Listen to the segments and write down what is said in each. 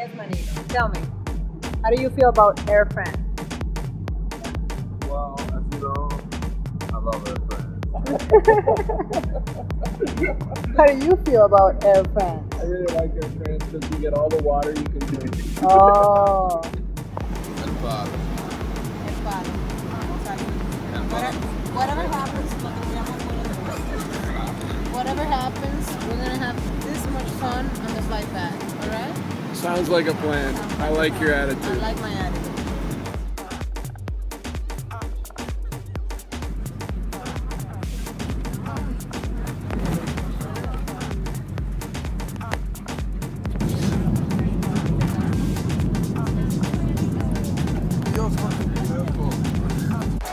Tell me, how do you feel about Air France? Well, as you know, I love Air France. How do you feel about Air France? I really like Air France because you get all the water you can drink. Oh. And Bob. Whatever happens, whatever happens, we're gonna have this much fun on the flight back. Sounds like a plan. I like your attitude. I like my attitude.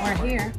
We're here.